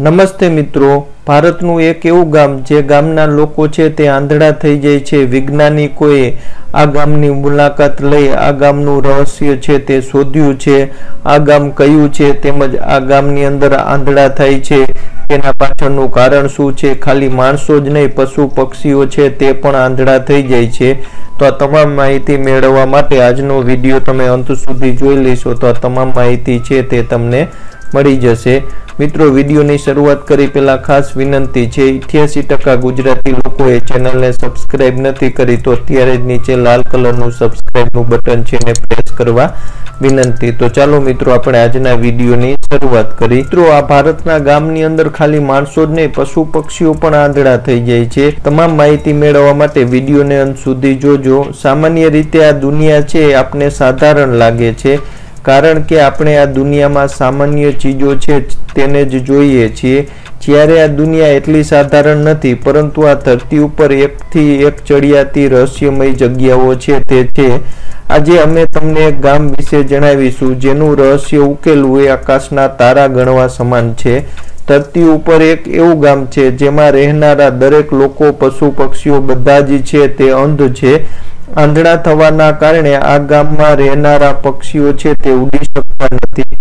નમસ્તે મિત્રો, ભારતનું એક એવું ગામ જે ગામના લોકો છે તે આંધળા થઈ જાય છે. વૈજ્ઞાનિકોએ આ ગામની મુલાકાત લઈ આ ગામનું રહસ્ય છે તે શોધ્યું છે. આ ગામ કયું છે તેમજ આ ગામની અંદર આંધળા થાય છે તેના પાછળનું કારણ શું છે? ખાલી માણસો જ નહીં, પશુ પક્ષીઓ છે તે પણ આંધળા થઈ જાય છે. તો આ તમામ માહિતી મેળવવા માટે આજનો વીડિયો તમે અંત સુધી જોઈ લેશો તો આ તમામ માહિતી છે તે તમને મળી જશે. મિત્રો, વિડીયોની શરૂઆત કરી પહેલાં ખાસ વિનંતી છે, ઇઠ્યાસી ટકા ગુજરાતી લોકોએ ચેનલને સબસ્ક્રાઇબ નથી કરી, તો અત્યારે જ નીચે લાલ કલરનું સબસ્ક્રાઇબનું બટન છે એને પ્રેસ કરવા વિનંતી. તો ચાલો મિત્રો, આપણે આજના વિડીયોની શરૂઆત કરી. મિત્રો, આ ભારતના ગામની અંદર ખાલી માણસો જ નહીં, પશુ પક્ષીઓ પણ આંધળા થઈ જાય છે. તમામ માહિતી મેળવવા માટે વિડીયોને અંત સુધી જોજો. સામાન્ય રીતે આ દુનિયા છે, આપને સાધારણ લાગે છે. કારણ કે આપણે આ દુનિયામાં સામાન્ય ચીજો છે, તેને જ જોઈએ છીએ. જ્યારે આ દુનિયા એટલી સાધારણ નથી, પરંતુ આ ધરતી ઉપર એકથી એક ચડિયાતી રહસ્યમય જગ્યાઓ છે, તે છે. આજે અમે તમને એક ગામ વિશે જણાવીશું, જેનું રહસ્ય ઉકેલવું એ આકાશના તારા ગણવા સમાન છે. ધરતી ઉપર એક એવું ગામ છે, જેમાં રહેનારા દરેક લોકો, પશુ, પક્ષીઓ બધા જ છે, તે અંધ છે. આંધળા થવાના કારણે આ ગામમાં રહેનારા પક્ષીઓ છે તે ઉડી શકતા નથી.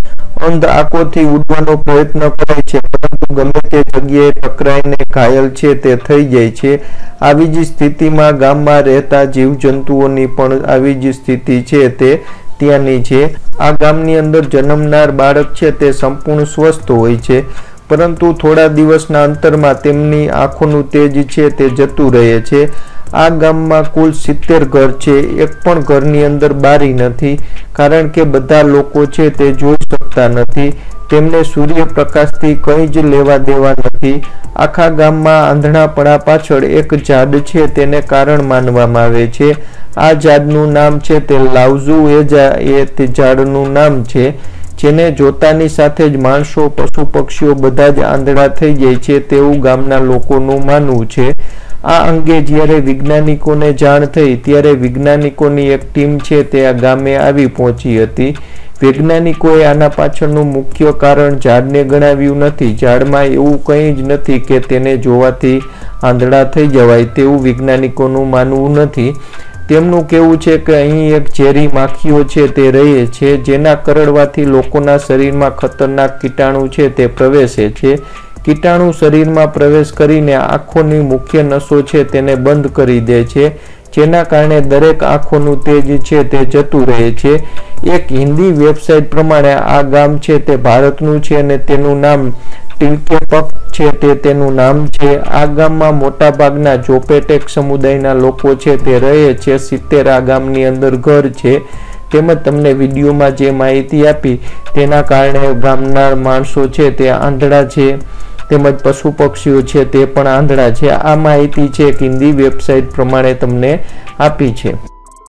અંધ આંખોથી ઉડવાનો પ્રયત્ન કરે છે, પરંતુ ગમે તે જગ્યાએ ટકરાઈને ઘાયલ છે તે થઈ જાય છે. આવી જ સ્થિતિમાં ગામમાં રહેતા જીવજંતુઓની પણ આવી જ સ્થિતિ છે તે ત્યાંની છે. આ ગામની અંદર જન્મનાર બાળક છે તે સંપૂર્ણ સ્વસ્થ હોય છે, પરંતુ થોડા દિવસના અંતરમાં તેમની આંખોનું તેજ છે તે જતું રહે છે. આ ગામમાં કુલ સિત્તેર ઘર છે, એક પણ ઘરની અંદર બારી નથી, કારણ કે બધા લોકો છે તે જોઈ શકતા નથી, તેમને સૂર્યપ્રકાશથી કંઈ જ લેવા દેવા નથી. આખા ગામમાં આંધળાપણા પાછળ એક ઝાડ છે તેને કારણ માનવામાં આવે છે. આ ઝાડનું નામ છે તે લાવઝુ, એ તે ઝાડનું નામ છે, જેને જોતાની સાથે જ માણસો, પશુ, પક્ષીઓ બધા જ આંધળા થઈ જાય છે તેવું ગામના લોકોનું માનવું છે. આ અંગે જ્યારે વૈજ્ઞાનિકોને જાણ થઈ, ત્યારે વૈજ્ઞાનિકોની એક ટીમ છે તે આ ગામે આવી પહોંચી હતી. વૈજ્ઞાનિકોએ આના પાછળનું મુખ્ય કારણ ઝાડને ગણાવ્યું નથી. ઝાડમાં એવું કંઈ જ નથી કે તેને જોવાથી આંધળા થઈ જવાય તેવું વૈજ્ઞાનિકોનું માનવું નથી. તેમનું કહેવું છે કે અહીં એક ઝેરી માખીઓ છે તે રહે છે, જેના કરડવાથી લોકોના શરીરમાં ખતરનાક કીટાણુ છે, તે પ્રવેશે છે. કીટાણુ શરીરમાં પ્રવેશ કરીને આંખોની મુખ્ય નસો છે તેને બંધ કરી દે છે. જેના કારણે દરેક આંખોનું તેજ છે તે જતું રહે છે. એક હિન્દી વેબસાઇટ પ્રમાણે આ ગામ છે તે ભારતનું છે અને તેનું નામ ટિલકેપક છે તે તેનું નામ છે. આ ગામમાં મોટાભાગના જોપેટેક સમુદાયના લોકો છે તે રહે છે. સિત્તેર આ ગામની અંદર ઘર છે. તેમજ તમને વિડીયોમાં જે માહિતી આપી તેના કારણે ગામના માણસો છે તે આંધળા છે. તેમજ પશુ પક્ષીઓ છે તે પણ આંધળા છે. આ માહિતી છે એક હિન્દી વેબસાઇટ પ્રમાણે તમને આપી છે.